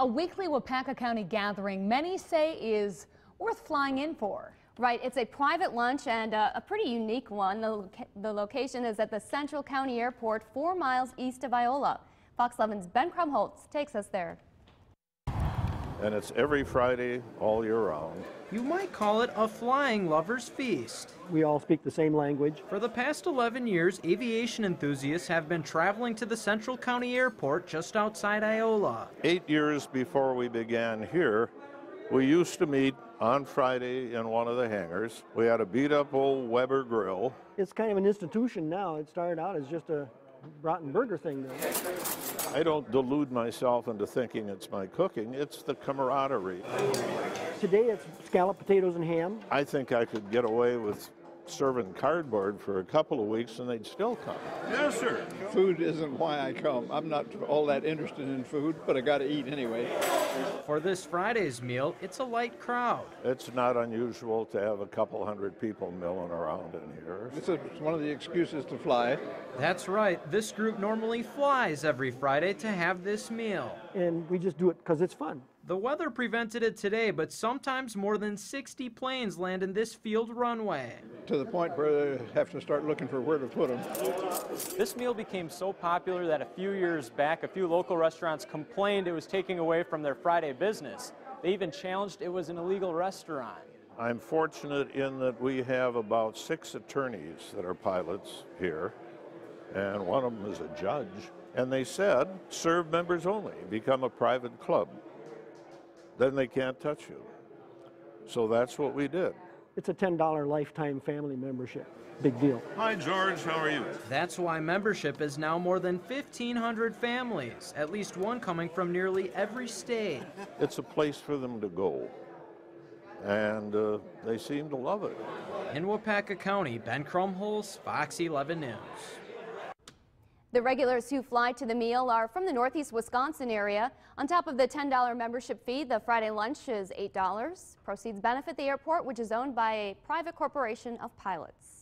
A weekly Waupaca County gathering many say is worth flying in for. Right, it's a private lunch and uh, a pretty unique one. The, the location is at the Central County Airport, four miles east of Iola. Fox 11's Ben Krumholtz takes us there. And it's every Friday all year round. You might call it a flying lover's feast. We all speak the same language. For the past 11 years, aviation enthusiasts have been traveling to the Central County Airport just outside Iola. Eight years before we began here, we used to meet on Friday in one of the hangars. We had a beat up old Weber grill. It's kind of an institution now. It started out as just a rotten burger thing. Though. I don't delude myself into thinking it's my cooking, it's the camaraderie. Today it's scalloped potatoes and ham. I think I could get away with serving cardboard for a couple of weeks and they'd still come. Yes, sir. Food isn't why I come. I'm not all that interested in food, but I got to eat anyway. For this Friday's meal, it's a light crowd. It's not unusual to have a couple hundred people milling around in here. It's, a, it's one of the excuses to fly. That's right. This group normally flies every Friday to have this meal. And we just do it because it's fun. The weather prevented it today, but sometimes more than 60 planes land in this field runway. To the point where they have to start looking for where to put them. This meal became so popular that a few years back, a few local restaurants complained it was taking away from their Friday business. They even challenged it was an illegal restaurant. I'm fortunate in that we have about six attorneys that are pilots here, and one of them is a judge. And they said, serve members only, become a private club then they can't touch you. So that's what we did. It's a $10 lifetime family membership. Big deal. Hi, George. How are you? That's why membership is now more than 1,500 families, at least one coming from nearly every state. It's a place for them to go, and uh, they seem to love it. In Waupaca County, Ben Krumholtz, Fox 11 News. The regulars who fly to the meal are from the northeast Wisconsin area. On top of the $10 membership fee, the Friday lunch is $8. Proceeds benefit the airport, which is owned by a private corporation of pilots.